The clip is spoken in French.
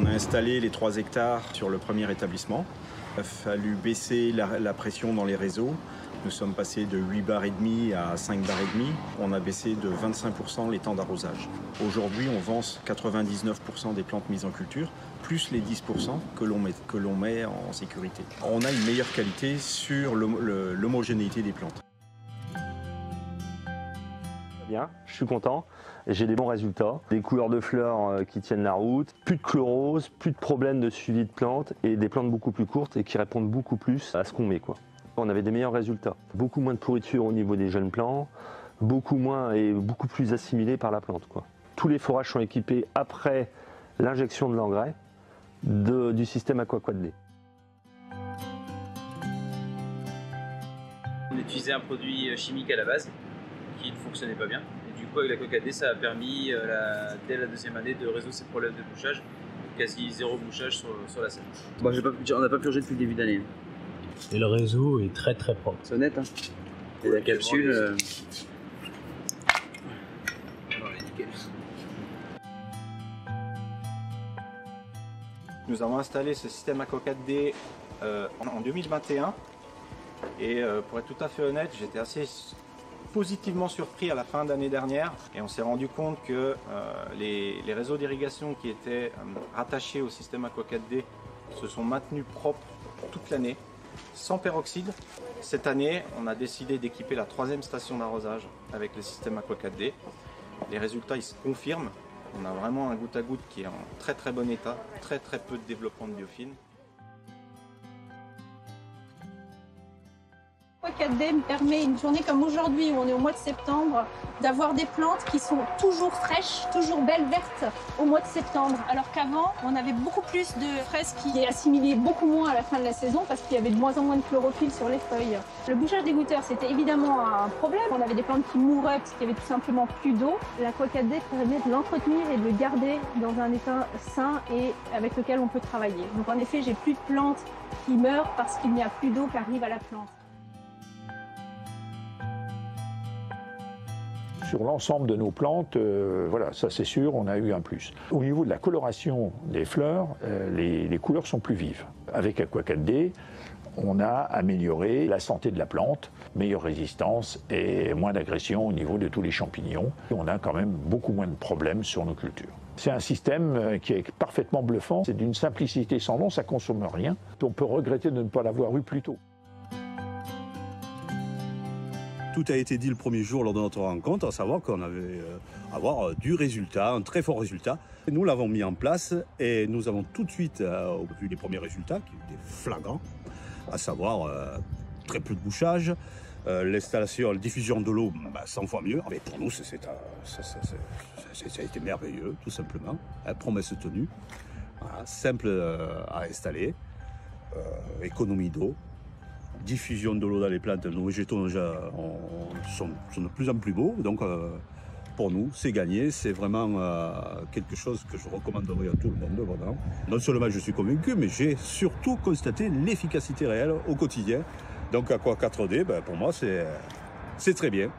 On a installé les 3 hectares sur le premier établissement. Il a fallu baisser la, pression dans les réseaux. Nous sommes passés de 8 bars et demi à 5 bars et demi. On a baissé de 25% les temps d'arrosage. Aujourd'hui, on vence 99% des plantes mises en culture, plus les 10% que l'on met, en sécurité. On a une meilleure qualité sur l'homogénéité des plantes. Bien, je suis content, j'ai des bons résultats, des couleurs de fleurs euh, qui tiennent la route, plus de chlorose, plus de problèmes de suivi de plantes et des plantes beaucoup plus courtes et qui répondent beaucoup plus à ce qu'on met. On avait des meilleurs résultats, beaucoup moins de pourriture au niveau des jeunes plants, beaucoup moins et beaucoup plus assimilés par la plante. Tous les forages sont équipés après l'injection de l'engrais du système Aquaquad D. On utilisait un produit chimique à la base qui ne fonctionnait pas bien. Et du coup, avec la cocadée, ça a permis, euh, la- dès la deuxième année, de résoudre ces problèmes de bouchage. Quasi zéro bouchage sur, sur la scène. Bon, j'ai pas- on n'a pas purgé depuis le début d'année. Et le réseau est très très propre. C'est honnête, hein. Et la capsule. euh, Nous avons installé ce système Aqua 4D euh, en, en 2021 et euh, pour être tout à fait honnête, j'étais assez positivement surpris à la fin d'année dernière et on s'est rendu compte que euh, les, les réseaux d'irrigation qui étaient euh, rattachés au système Aqua 4D se sont maintenus propres toute l'année, sans peroxyde. Cette année, on a décidé d'équiper la troisième station d'arrosage avec le système Aqua 4D. Les résultats ils se confirment. On a vraiment un goutte à goutte qui est en très très bon état, très très peu de développement de biofilm. 4D me permet une journée comme aujourd'hui, où on est au mois de septembre, d'avoir des plantes qui sont toujours fraîches, toujours belles, vertes au mois de septembre. Alors qu'avant, on avait beaucoup plus de fraises qui assimilaient beaucoup moins à la fin de la saison parce qu'il y avait de moins en moins de chlorophylle sur les feuilles. Le bouchage des goutteurs, c'était évidemment un problème. On avait des plantes qui mouraient parce qu'il y avait tout simplement plus d'eau. L'Aqua 4D permet de l'entretenir et de le garder dans un état sain et avec lequel on peut travailler. Donc en effet, j'ai plus de plantes qui meurent parce qu'il n'y a plus d'eau qui arrive à la plante. Sur l'ensemble de nos plantes, euh, voilà, ça c'est sûr, on a eu un plus. Au niveau de la coloration des fleurs, euh, les, les couleurs sont plus vives. Avec Aqua 4D, on a amélioré la santé de la plante, meilleure résistance et moins d'agression au niveau de tous les champignons. On a quand même beaucoup moins de problèmes sur nos cultures. C'est un système euh, qui est parfaitement bluffant, c'est d'une simplicité sans nom, ça consomme rien. On peut regretter de ne pas l'avoir eu plus tôt. Tout a été dit le premier jour lors de notre rencontre, à savoir qu'on avait euh, avoir euh, du résultat, un très fort résultat. Nous l'avons mis en place et nous avons tout de suite euh, vu les premiers résultats qui étaient flagrants, à savoir euh, très peu de bouchage, euh, l'installation, la diffusion de l'eau bah, 100 fois mieux. Mais pour nous, euh, ça a été merveilleux, tout simplement. Hein, promesse tenue, Voilà, simple euh, à installer, euh, économie d'eau, diffusion de l'eau dans les plantes, nos végétaux sont, de plus en plus beaux. Donc euh, pour nous, c'est gagné. C'est vraiment euh, quelque chose que je recommanderais à tout le monde. Non seulement je suis convaincu, mais j'ai surtout constaté l'efficacité réelle au quotidien. Donc Aqua 4D, ben, pour moi, c'est très bien.